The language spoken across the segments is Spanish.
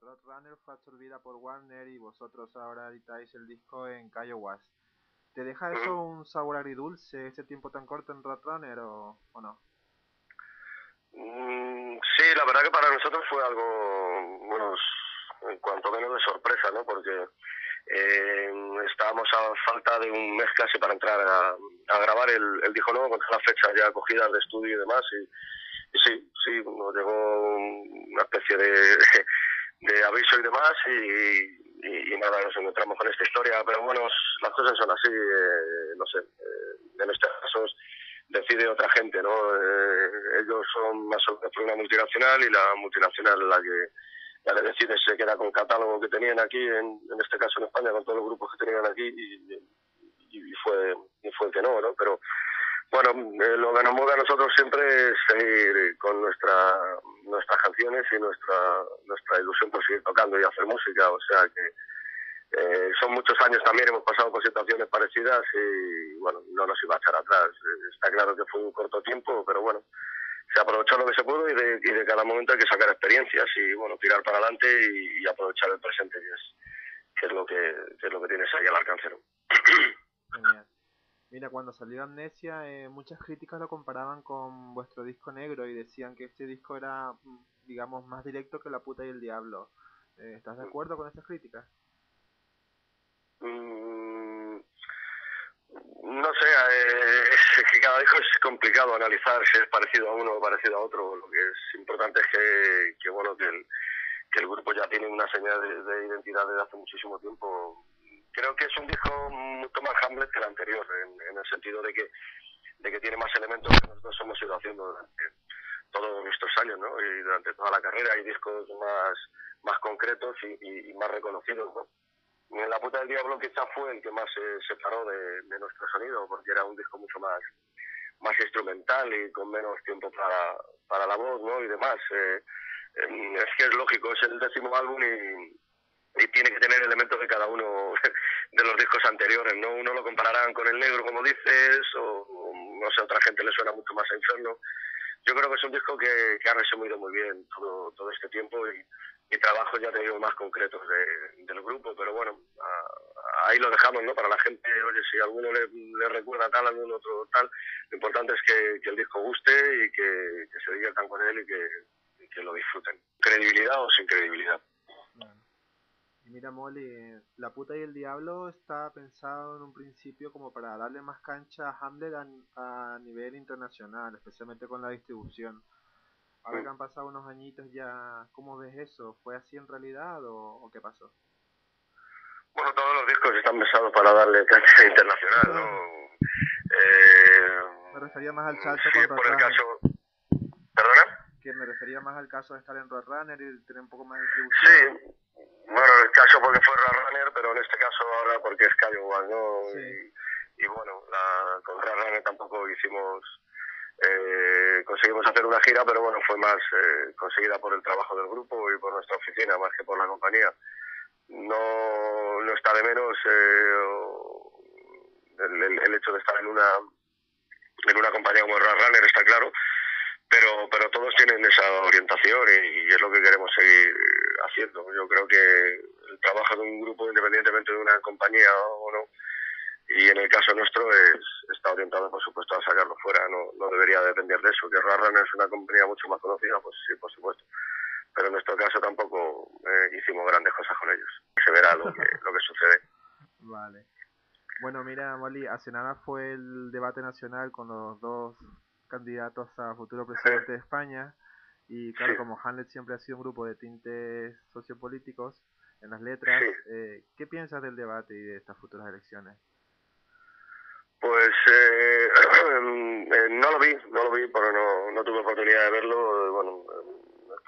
Roadrunner fue absorbida por Warner y vosotros ahora editáis el disco en Was. ¿Te deja eso un sabor agridulce ese tiempo tan corto en Roadrunner o, o no? Mm, sí, la verdad que para nosotros fue algo, bueno, en cuanto menos de sorpresa, ¿no? Porque eh, estábamos a falta de un mes casi para entrar a, grabar el, el disco nuevo con todas las fechas ya cogidas de estudio y demás. Y, sí, sí, nos llegó una especie de, de aviso y demás y, y, nada, nos encontramos con esta historia. Pero bueno, las cosas son así, eh, no sé, eh, en este caso decide otra gente, ¿no? Eh, ellos son más o menos una multinacional y la multinacional la que ya le decide se queda con el catálogo que tenían aquí, en, en este caso en España, con todos los grupos que tenían aquí y, y, fue y fue que no, ¿no? Pero bueno, eh, lo que nos mueve a nosotros siempre es seguir con nuestra, nuestras canciones y nuestra, nuestra ilusión por seguir tocando y hacer música, o sea que eh, son muchos años también, hemos pasado por situaciones parecidas y bueno, no nos iba a echar atrás. Está claro que fue un corto tiempo, pero bueno, se aprovechó lo que se pudo y de, y de cada momento hay que sacar experiencias y bueno, tirar para adelante y, aprovechar el presente, que es, que es lo que, es lo que tienes ahí al alcance. Mira, cuando salió Amnesia, eh, muchas críticas lo comparaban con vuestro disco negro y decían que este disco era, digamos, más directo que La puta y el diablo. Eh, ¿Estás de acuerdo con esas críticas? Mm, no sé, eh, es que cada disco es complicado analizar si es parecido a uno o parecido a otro. Lo que es importante es que bueno, que el, que el grupo ya tiene una señal de, identidad desde hace muchísimo tiempo. Creo que es un disco mucho más Hamlet que el anterior, en, el sentido de que, de que tiene más elementos que nosotros hemos ido haciendo durante todos nuestros años, ¿no? Y durante toda la carrera hay discos más, más concretos y, más reconocidos, ¿no? La puta del diablo quizá fue el que más se separó de, nuestro sonido, porque era un disco mucho más más instrumental y con menos tiempo para, para la voz ¿no? y demás. Eh, em, es que es lógico, es el décimo álbum y, y tiene que tener elementos de cada uno de los discos anteriores. ¿no? Uno lo compararán con el negro, como dices, o no sé, a otra gente le suena mucho más a Inferno. Yo creo que es un disco que, ha resumido muy bien todo, todo este tiempo y, y trabajos ya te digo más concretos de, del grupo, pero bueno, ahí lo dejamos, ¿no? Para la gente, oye, si alguno le, le recuerda tal, algún otro tal, lo importante es que, el disco guste y que, que, se diviertan con él y que lo disfruten. Credibilidad o sin credibilidad. Mira, Molly, La puta y el diablo está pensado en un principio como para darle más cancha a Hamlet a nivel internacional, especialmente con la distribución. Ahora que han pasado unos añitos ya, ¿cómo ves eso? ¿Fue así en realidad o, qué pasó? Bueno, todos los discos están pensados para darle cancha internacional, ¿no? Eh, me refería más al salto por el caso... ¿Perdona? Que me refería más al caso de estar en Roadrunner y tener un poco más de distribución. Sí, bueno, el caso porque fue Roadrunner, pero en este caso ahora porque es Cayo ¿no? Sí. Y, y, bueno, la, con Roadrunner tampoco hicimos eh, conseguimos hacer una gira, pero bueno, fue más eh, conseguida por el trabajo del grupo y por nuestra oficina, más que por la compañía. No, no está de menos eh, el, el, hecho de estar en una en una compañía como Runner, está claro, pero pero todos tienen esa orientación y, y, es lo que queremos seguir haciendo. Yo creo que el trabajo de un grupo, independientemente de una compañía o no, y en el caso nuestro es, está orientado por supuesto a sacarlo fuera, no, no debería depender de eso. Que Rarran es una compañía mucho más conocida, pues sí, por supuesto. Pero en nuestro caso tampoco eh, hicimos grandes cosas con ellos. Se verá lo que, lo que sucede. Vale. Bueno, mira, Molly, hace nada fue el debate nacional con los dos candidatos a futuro presidente de España. Y claro, como Hamlet siempre ha sido un grupo de tintes sociopolíticos en las letras, eh, ¿qué piensas del debate y de estas futuras elecciones? Pues eh, eh, no lo vi, no lo vi porque no, no tuve oportunidad de verlo. Bueno,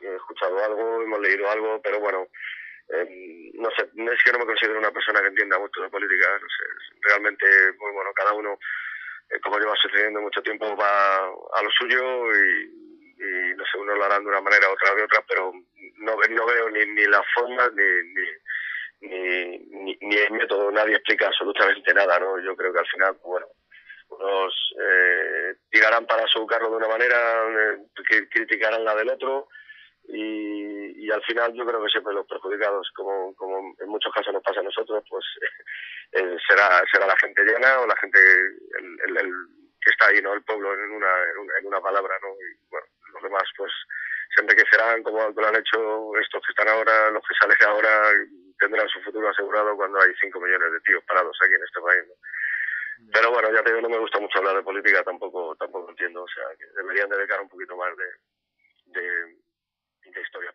he escuchado algo, hemos leído algo, pero bueno, eh, no sé, es que no me considero una persona que entienda mucho de política. No sé, realmente, muy bueno, cada uno, como lleva sucediendo mucho tiempo, va a lo suyo y, y, no sé, uno lo hará de una manera, otra de otra, pero no, no veo ni, ni la forma ni, ni ni, ni, el método, nadie explica absolutamente nada, ¿no? Yo creo que al final, bueno, unos eh, tirarán para su carro de una manera, eh, criticarán la del otro y, y, al final yo creo que siempre los perjudicados, como, como en muchos casos nos pasa a nosotros, pues eh, será será la gente llena o la gente el, el, que está ahí, ¿no? El pueblo en una, en una, palabra, ¿no? Y bueno, demás pues siempre que serán como lo han hecho estos que están ahora, los que salen ahora tendrán su futuro asegurado cuando hay 5 millones de tíos parados aquí en este país. Pero bueno, ya te digo, no me gusta mucho hablar de política, tampoco tampoco entiendo, o sea, que deberían dedicar un poquito más de, de, de historia